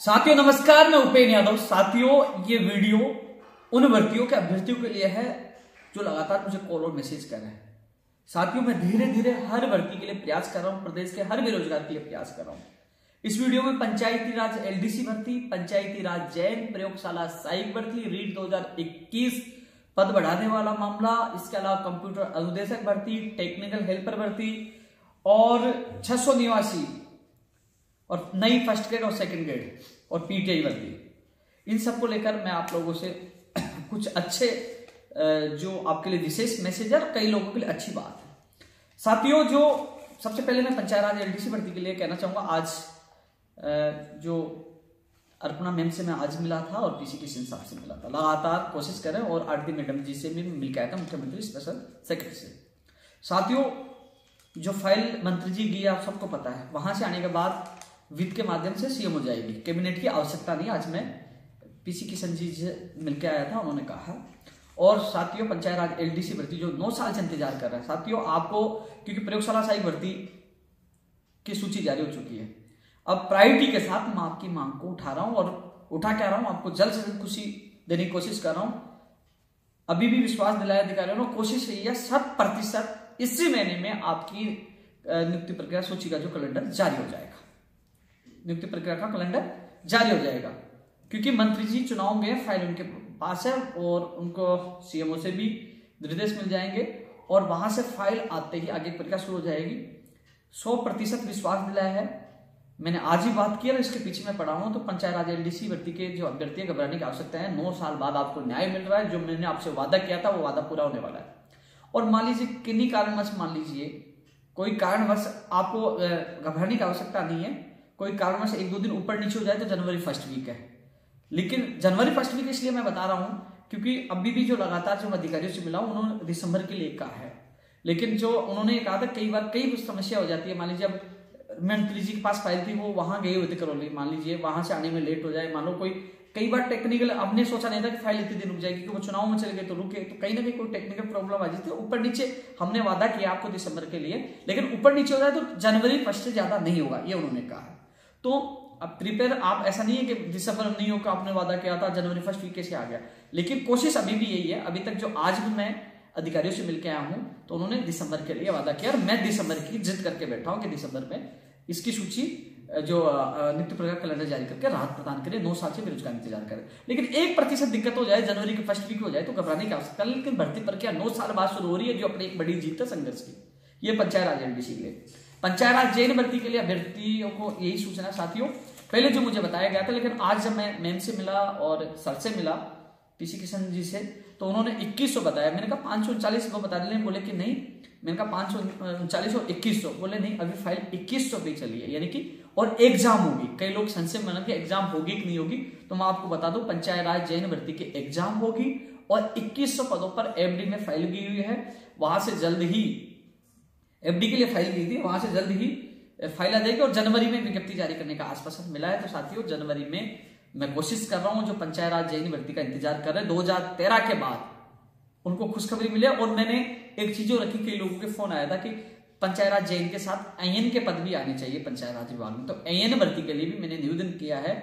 साथियों, नमस्कार, मैं उपेन यादव। साथियों, ये वीडियो उन भर्तियों के अभ्यर्थियों के लिए है जो लगातार मुझे कॉल और मैसेज कर रहे हैं। साथियों, मैं धीरे धीरे हर भर्ती के लिए प्रयास कर रहा हूँ, प्रदेश के हर बेरोजगार के लिए प्रयास कर रहा हूँ। इस वीडियो में पंचायती राज एलडीसी भर्ती, पंचायती राज जैन प्रयोगशाला सहायक भर्ती रीट 2021 पद बढ़ाने वाला मामला, इसके अलावा कंप्यूटर अनुदेशक भर्ती टेक्निकल हेल्पर भर्ती और छह सौ निवासी और नई फ़र्स्ट ग्रेड और सेकंड ग्रेड और पीटीआई भर्ती इन सबको लेकर मैं आप लोगों से कुछ अच्छे जो आपके लिए विशेष मैसेज है कई लोगों के लिए अच्छी बात है। साथियों, जो सबसे पहले मैं पंचायत राज एलडीसी भर्ती के लिए कहना चाहूँगा, आज जो अर्पणा मैम से मैं आज मिला था और पीसी किशन साहब से मिला था। लगातार कोशिश करें और आरती मैडम जी से भी मिल के आया था, मुख्यमंत्री स्पेशल सेक्रेटरी से। साथियों, जो फ़ाइल मंत्री जी की आप सबको पता है, वहाँ से आने के बाद वित्त के माध्यम से सीएम हो जाएगी। कैबिनेट की आवश्यकता नहीं आज मैं पीसी किशन जी से मिलकर आया था, उन्होंने कहा। और साथियों, पंचायत राज एलडीसी भर्ती जो नौ साल से इंतज़ार कर रहा है। साथियों, आपको, क्योंकि प्रयोगशाला सहायक भर्ती की सूची जारी हो चुकी है। अब प्रायोरिटी के साथ मैं आपकी मांग को उठा रहा हूँ और उठा के आ रहा हूँ। आपको जल्द से जल्द खुशी देने की कोशिश कर रहा हूँ। अभी भी विश्वास दिलाया अधिकारियों ने कोशिश यही है शत प्रतिशत इसी महीने में आपकी नियुक्ति प्रक्रिया सूची का जो कैलेंडर जारी हो जाएगा। नियुक्ति प्रक्रिया का कैलेंडर जारी हो जाएगा। क्योंकि मंत्री जी चुनाव में फ़ाइल उनके पास है और उनको सीएमओ से भी निर्देश मिल जाएँगे और वहाँ से फ़ाइल आते ही आगे प्रक्रिया शुरू हो जाएगी। सौ प्रतिशत विश्वास दिलाया है। मैंने आज ही बात की और इसके पीछे मैं पढ़ा हूँ तो पंचायत राज एलडीसी भर्ती के जो अभ्यर्थी घबराने की आवश्यकता है। नौ साल बाद आपको न्याय मिल रहा है। जो मैंने आपसे वादा किया था, वो वादा पूरा होने वाला है। और मान लीजिए, किन्हीं कारणवश मान लीजिए, कोई कारणवश आपको घबराने की आवश्यकता नहीं है कोई कारणवश एक दो दिन ऊपर नीचे हो जाए तो जनवरी फ़र्स्ट वीक है। लेकिन जनवरी फ़र्स्ट वीक इसलिए मैं बता रहा हूँ, क्योंकि अभी भी जो लगातार जो अधिकारियों से मिला उन्होंने दिसंबर के लिए कहा है। लेकिन जो उन्होंने कहा था, कई बार कई समस्या हो जाती है। मान लीजिए, अब मंत्री जी के पास फ़ाइल थी, वो वहाँ गए हुए थे करौली मान लीजिए, वहाँ से आने में लेट हो जाए। मान लो कोई, कई बार टेक्निकल हमने सोचा नहीं था कि फ़ाइल इतने दिन रुक जाएगी, क्योंकि वो चुनाव में चले गए तो रुके। तो कहीं ना कहीं कोई टेक्निकल प्रॉब्लम आ जाती है ऊपर नीचे हमने वादा किया आपको दिसंबर के लिए, लेकिन ऊपर नीचे हो जाए तो जनवरी फ़र्स्ट से ज़्यादा नहीं होगा, ये उन्होंने कहा तो अब प्रिपेयर आप ऐसा नहीं है कि दिसंबर नहीं होगा आपने वादा किया था, जनवरी फ़र्स्ट वीक कैसे आ गया? लेकिन कोशिश अभी भी यही है, अभी तक जो आज भी मैं अधिकारियों से मिलकर आया हूँ तो उन्होंने दिसंबर के लिए वादा किया, और मैं दिसंबर की जिद करके बैठा हूँ कि दिसंबर में इसकी सूची, जो नित्य प्रकार कैलेंडर जारी करके राहत प्रदान करे नौ साल से बेरोजगार इंतज़ार करे। लेकिन एक प्रतिशत दिक्कत हो जाए, जनवरी के फ़र्स्ट वीक हो जाए तो घबराने की आवश्यकता लेकिन भर्ती प्रक्रिया नौ साल बाद शुरू हो रही है, जो अपनी एक बड़ी जीत है संघर्ष की। ये पंचायत राज एलडीसी के लिए। पंचायत राज जैन भर्ती के लिए अभ्यर्थियों को यही सूचना, साथियों। पहले जो मुझे बताया गया था, लेकिन आज जब मैं मैम से मिला और सर से मिला, पीसी किशन जी से तो उन्होंने 2100 बताया। मैंने कहा, पाँच सौ उनचालीस को बता दिले बोले कि नहीं। मैंने कहा, पाँच सौ उनचालीस और इक्कीस सौ। बोले, नहीं, अभी फ़ाइल इक्कीस सौ पे चली है, यानी कि, और एग्ज़ाम होगी। कई लोग संशय मन की एग्ज़ाम होगी कि नहीं होगी तो मैं आपको बता दूँ पंचायत राज जैन भर्ती की एग्ज़ाम होगी और 2100 पदों पर एफडी में फ़ाइल की हुई है। वहाँ से जल्द ही एफडी के लिए फ़ाइल की थी, वहाँ से जल्द ही फ़ाइल आ जाएगी और जनवरी में विज्ञप्ति जारी करने का आश्वासन मिला है। तो साथियों, जनवरी में मैं कोशिश कर रहा हूँ, जो पंचायत राज जैन भर्ती का इंतज़ार कर रहे हैं, दो हज़ार तेरह के बाद उनको खुशखबरी मिले और मैंने एक चीज़ जो रखी, कई लोगों के फ़ोन आया था कि पंचायत राज जैन के साथ एन के पद भी आने चाहिए पंचायत राज विभाग में। तो एन भर्ती के लिए भी मैंने निवेदन किया है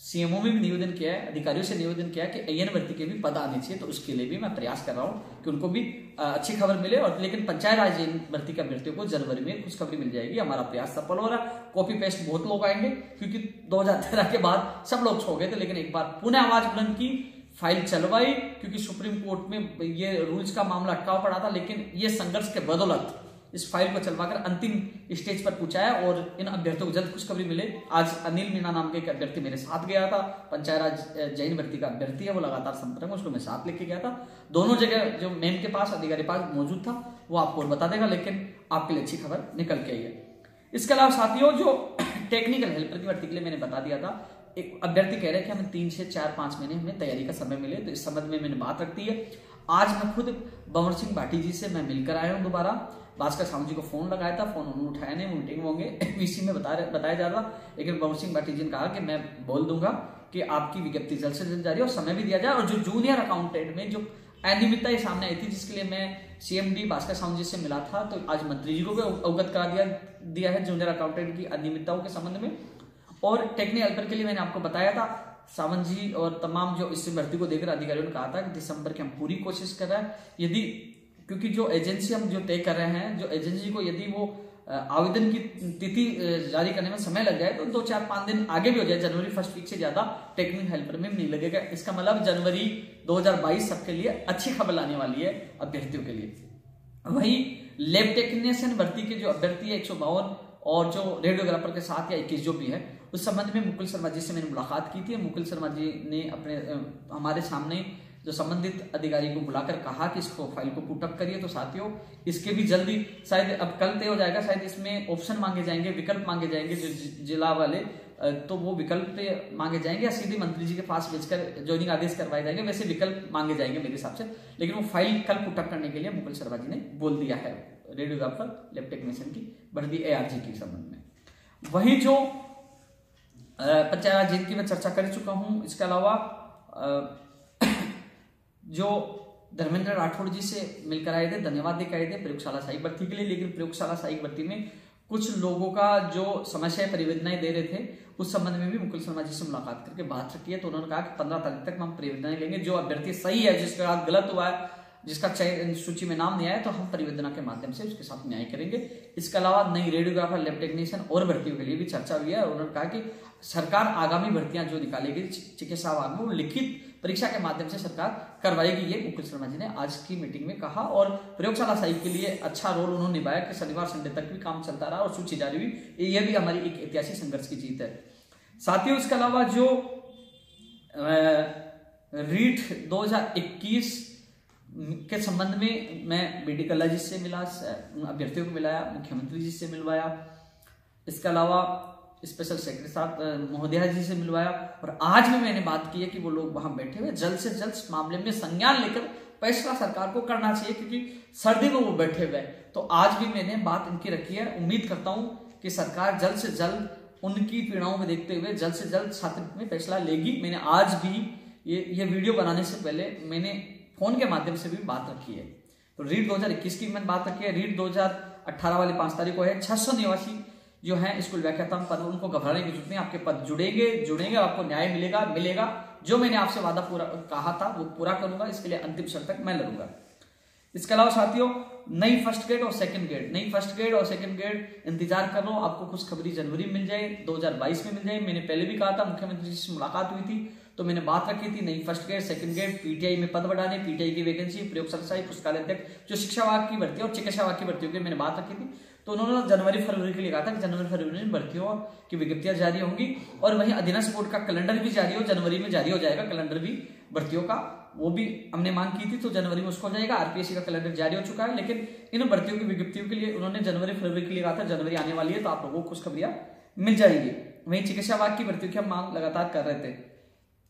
सीएमओ में भी निवेदन किया है, अधिकारियों से निवेदन किया है कि एन भर्ती के भी पद आने चाहिए तो उसके लिए भी मैं प्रयास कर रहा हूँ कि उनको भी अच्छी खबर मिले और लेकिन पंचायत राज भर्ती के अभ्यर्थियों को जनवरी में खुशखबरी मिल जाएगी। हमारा प्रयास सफल हो रहा कॉपी पेस्ट बहुत लोग आएँगे, क्योंकि दो हज़ार तेरह के बाद सब लोग छो गए थे, लेकिन एक बार पुनः आवाज़ बुलंद की, फ़ाइल चलवाई, क्योंकि सुप्रीम कोर्ट में ये रूल्स का मामला अटका पड़ा था, लेकिन ये संघर्ष के बदौलत इस फ़ाइल को चलवाकर अंतिम स्टेज पर पूछाया और इन अभ्यर्थियों को जल्द खुशखबरी मिले। आज अनिल मीणा नाम के एक अभ्यर्थी मेरे साथ गया था। पंचायत जैन भर्ती का अभ्यर्थी है। वो लगातार संपर्क में उसको मैं साथ लेके गया था। दोनों जगह जो मेम के पास, अधिकारी पास मौजूद था, वो आपको बता देगा, लेकिन आपके लिए अच्छी खबर निकल के आई है। इसके अलावा साथियों, जो टेक्निकल हेल्पर की भर्ती के लिए मैंने बता दिया था, एक अभ्यर्थी कह रहे हैं कि हमें तीन से चार पाँच महीने हमें तैयारी का समय मिले तो इस संबंध में मैंने बात रखती है। आज मैं खुद बंवर सिंह भाटी जी से मैं मिलकर आया हूँ दोबारा। भास्कर साहू जी को फ़ोन लगाया था, फ़ोन उन्होंने उठाया नहीं मीटिंग होंगे। वीसी में बता बताया जा रहा लेकिन बंवर सिंह भाटी जी ने कहा कि मैं बोल दूँगा कि आपकी विज्ञप्ति जल्द से जल्द जारी और समय भी दिया जाए। और जो जूनियर अकाउंटेंट में जो अनियमितता ये सामने आई थी, जिसके लिए मैं सीएमडी भास्कर साहू जी से मिला था तो आज मंत्री जी को भी अवगत करा दिया दिया है जूनियर अकाउंटेंट की अनियमितताओं के संबंध में। और टेक्निकल हेल्पर के लिए मैंने आपको बताया था सावंत जी और तमाम जो इस भर्ती को देकर अधिकारियों ने कहा था कि दिसंबर की हम पूरी कोशिश कर रहे हैं। यदि क्योंकि जो एजेंसी हम जो तय कर रहे हैं, जो एजेंसी को यदि वो आवेदन की तिथि जारी करने में समय लग जाए तो दो चार पाँच दिन आगे भी हो जाए, जनवरी फ़र्स्ट वीक से ज़्यादा टेक्निकल हेल्पर में नहीं लगेगा। इसका मतलब जनवरी 2022 सबके लिए अच्छी खबर लाने वाली है अभ्यर्थियों के लिए। वही लैब टेक्नीशियन भर्ती के जो अभ्यर्थी है, एक सौ बावन, और जो रेडियोग्राफर के साथ या इक्कीस जो भी है, उस संबंध में मुकुल शर्मा जी से मैंने मुलाकात की थी। मुकुल शर्मा जी ने अपने हमारे सामने जो संबंधित अधिकारी को बुलाकर कहा कि इसको फ़ाइल को पुटअप करिए तो साथियों, इसके भी जल्दी शायद अब कल तय हो जाएगा, शायद इसमें ऑप्शन मांगे जाएँगे, विकल्प मांगे जाएँगे जो जिला वाले तो वो विकल्प मांगे जाएँगे या सीधे मंत्री जी के पास भेजकर ज्वाइनिंग आदेश करवाए जाएँगे, वैसे विकल्प मांगे जाएँगे मेरे हिसाब से, लेकिन वो फ़ाइल कल पुटअप करने के लिए मुकुल शर्मा जी ने बोल दिया है। रेडियोग्राफर लेब टेक्नीशियन की बढ़ती एआरजी के संबंध में। वही जो पंचायत जिनकी मैं चर्चा कर चुका हूँ, इसके अलावा जो धर्मेंद्र राठौड़ जी से मिलकर आए थे, धन्यवाद देकर आए थे प्रयोगशाला सहायक भर्ती के लिए, लेकिन प्रयोगशाला सहायक भर्ती में कुछ लोगों का जो समस्या परिवेदनाएँ दे रहे थे, उस संबंध में भी मुकुल शर्मा जी से मुलाकात करके बात रखी है तो उन्होंने कहा कि पंद्रह तारीख तक हम परिवेदनाएँ लेंगे, जो अभ्यर्थी सही है, जिसका गलत हुआ है, जिसका चयन सूची में नाम नहीं आया तो हम परिवेदना के माध्यम से उसके साथ न्याय करेंगे। इसके अलावा नई रेडियोग्राफर लैब टेक्नीशियन और भर्तियों के लिए भी चर्चा हुई है उन्होंने कहा कि सरकार आगामी भर्तियाँ जो निकालेगी चिकित्सा विभाग में वो लिखित परीक्षा के माध्यम से सरकार करवाएगी ये मुकुल शर्मा जी ने आज की मीटिंग में कहा और प्रयोगशाला साहिब के लिए अच्छा रोल उन्होंने निभाया कि शनिवार संडे तक भी काम चलता रहा और सूची जारी हुई। ये भी हमारी एक ऐतिहासिक संघर्ष की जीत है। साथ ही उसके अलावा जो रीट 2021 के संबंध में मैं जी से मिला, अभ्यर्थियों को मिलाया, मुख्यमंत्री जी से मिलवाया। इसके अलावा स्पेशल सेक्रेटरी साहब महोदया जी से मिलवाया और आज भी मैंने बात की है कि वो लोग वहाँ बैठे हुए जल्द से जल्द मामले में संज्ञान लेकर फैसला सरकार को करना चाहिए, क्योंकि सर्दी में वो बैठे हुए तो आज भी मैंने बात इनकी रखी है। उम्मीद करता हूँ कि सरकार जल्द से जल्द उनकी पीड़ाओं में देखते हुए जल्द से जल्द छात्र में फैसला लेगी। मैंने आज भी ये ये वीडियो बनाने से पहले मैंने फ़ोन के माध्यम से भी बात रखी है। तो रीड 2021 की मैंने बात रखी है। रीड 2018 वाली पाँच तारीख को है। छह सौ निवासी जो है स्कूल व्याख्याता पद उनको घबराने की ज़रूरत नहीं, आपके पद जुड़ेंगे जुड़ेंगे, आपको न्याय मिलेगा मिलेगा। जो मैंने आपसे वादा पूरा कहा था, वो पूरा करूँगा, इसके लिए अंतिम शर्त तक मैं लड़ूँगा। इसके अलावा साथियों, नई फ़र्स्ट ग्रेड और सेकंड ग्रेड नई फ़र्स्ट ग्रेड और सेकंड ग्रेड इंतज़ार कर लो आपको कुछ खबरी जनवरी मिल जाए 2022 में मिल जाए। मैंने पहले भी कहा था, मुख्यमंत्री जी से मुलाकात हुई थी तो मैंने बात रखी थी, नई first grade second grade PTI में पद बढ़ाने, पीटीआई की वैकेंसी प्रयोगशाला पुस्तकालय अध्यक्ष, जो शिक्षा विभाग की भर्ती और चिकित्सा विभाग की भर्ती होगी, मैंने बात रखी थी। तो उन्होंने जनवरी फरवरी के लिए कहा था कि जनवरी फरवरी में भर्तियों की विज्ञप्तियाँ जारी होंगी और वहीं अधीनस्थ बोर्ड का कैलेंडर भी जारी हो, जनवरी में जारी हो जाएगा कैलेंडर भी भर्तियों का। वो भी हमने मांग की थी तो जनवरी में उसको जाएगा। आरपीएससी का कैलेंडर जारी हो चुका है, लेकिन इन भर्तियों की विज्ञप्तियों के लिए उन्होंने जनवरी फरवरी के लिए कहा था, जनवरी आने वाली है तो आप लोगों को खुशखबरियाँ मिल जाएगी। वहीं चिकित्सा विभाग की भर्तियों की हम मांग लगातार कर रहे थे।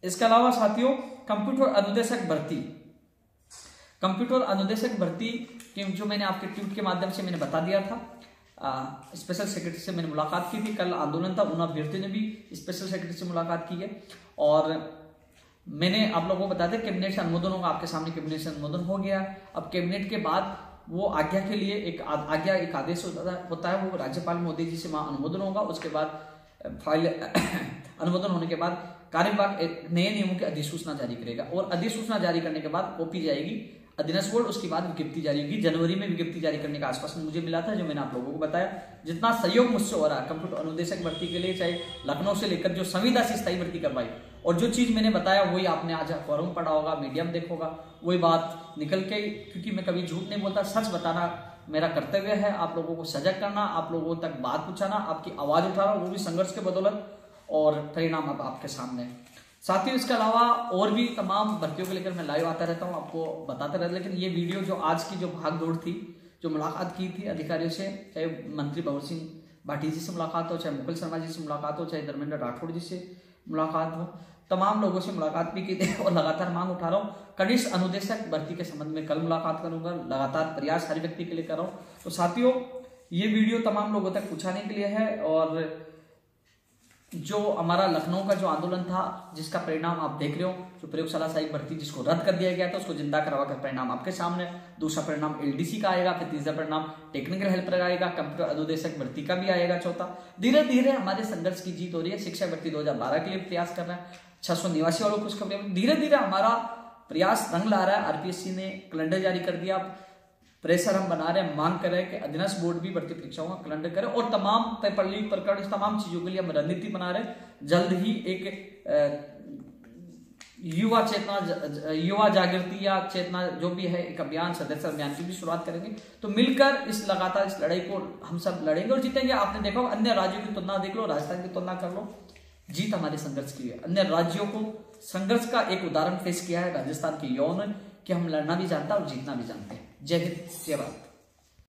इसके अलावा साथियों, कंप्यूटर अनुदेशक भर्ती। कंप्यूटर अनुदेशक भर्ती जो मैंने आपके ट्वीट के माध्यम से मैंने बता दिया था स्पेशल सेक्रेटरी से मैंने मुलाकात की थी, कल आंदोलन था, उन अभ्यर्थियों ने भी स्पेशल सेक्रेटरी से मुलाकात की है। और मैंने आप लोगों को बता दें कैबिनेट से अनुमोदन होगा, आपके सामने कैबिनेट से अनुमोदन हो गया। अब कैबिनेट के बाद वो आज्ञा के लिए एक आज्ञा, एक आदेश होता है, वो राज्यपाल मोदी जी से वहाँ अनुमोदन होगा, उसके बाद फ़ाइल अनुमोदन होने के बाद कार्य विभाग नए नियमों की अधिसूचना जारी करेगा। और अधिसूचना जारी करने के बाद कॉपी जाएगी अधीनस्थ बोर्ड उसके बाद विज्ञप्ति जारी होगी। जनवरी में विज्ञप्ति जारी करने का आश्वासन मुझे मिला था, जो मैंने आप लोगों को बताया। जितना सहयोग मुझसे हो रहा है कंप्यूटर अनुदेशक भर्ती के लिए, चाहे लखनऊ से लेकर जो संविदा से स्थायी भर्ती करवाई। और जो चीज़ मैंने बताया, वही आपने आज फॉरम पढ़ा होगा मीडियम देखोगा। वही बात निकल के, क्योंकि मैं कभी झूठ नहीं बोलता, सच बताना मेरा कर्तव्य है। आप लोगों को सजग करना, आप लोगों तक बात पहुंचाना, आपकी आवाज़ उठाना, वो भी संघर्ष के बदौलत। और परिणाम अब आपके सामने। साथ ही इसके अलावा और भी तमाम भर्तियों को लेकर मैं लाइव आता रहता हूँ, आपको बताते रहता लेकिन ये वीडियो जो आज की जो भाग दौड़ थी, जो मुलाकात की थी अधिकारियों से, चाहे मंत्री भवर सिंह भाटी जी से मुलाकात हो, चाहे मुकुल शर्मा जी से मुलाकात हो, चाहे धर्मेंद्र राठौड़ जी से मुलाकात हो, तमाम लोगों से मुलाकात भी की थी और लगातार मांग उठा रहा हूँ। कनिष्ठ अनुदेशक भर्ती के संबंध में कल मुलाकात करूँगा, लगातार प्रयास हर व्यक्ति के लिए कर रहा हूँ। तो साथियों, ये वीडियो तमाम लोगों तक पूछाने के लिए है और जो हमारा लखनऊ का जो आंदोलन था, जिसका परिणाम आप देख रहे हो, जो प्रयोगशाला सहायक भर्ती, जिसको रद्द कर दिया गया था, उसको ज़िंदा करवा कर परिणाम आपके सामने दूसरा परिणाम एलडीसी का आएगा, फिर तीसरा परिणाम टेक्निकल हेल्पर आएगा कंप्यूटर अनुदेशक भर्ती का भी आएगा, चौथा। धीरे धीरे हमारे संघर्ष की जीत हो रही है। शिक्षा भर्ती दो हज़ार बारह के लिए प्रयास कर रहे हैं। छह सौ निवासी वालों को धीरे धीरे हमारा प्रयास रंग ला रहा है। आरपीएससी ने कैलेंडर जारी कर दिया। प्रेशर हम बना रहे हैं मांग कर रहे हैं कि अधीनस्थ बोर्ड भी भर्ती परीक्षाओं का कैलेंडर करे और तमाम पेपर लीक प्रकरण तमाम चीज़ों के लिए हम रणनीति बना रहे हैं। जल्द ही एक युवा चेतना युवा जागृति या चेतना जो भी है, एक अभियान, सदस्य अभियान की भी शुरुआत करेंगे। तो मिलकर इस लगातार इस लड़ाई को हम सब लड़ेंगे और जीतेंगे। आपने देखा अन्य राज्यों की तुलना देख लो, राजस्थान की तुलना कर लो। जीत हमारे संघर्ष की है अन्य राज्यों को संघर्ष का एक उदाहरण पेश किया है, राजस्थान के यौन, कि हम लड़ना भी जानता और जीतना भी जानते हैं। जय हिंद जय भारत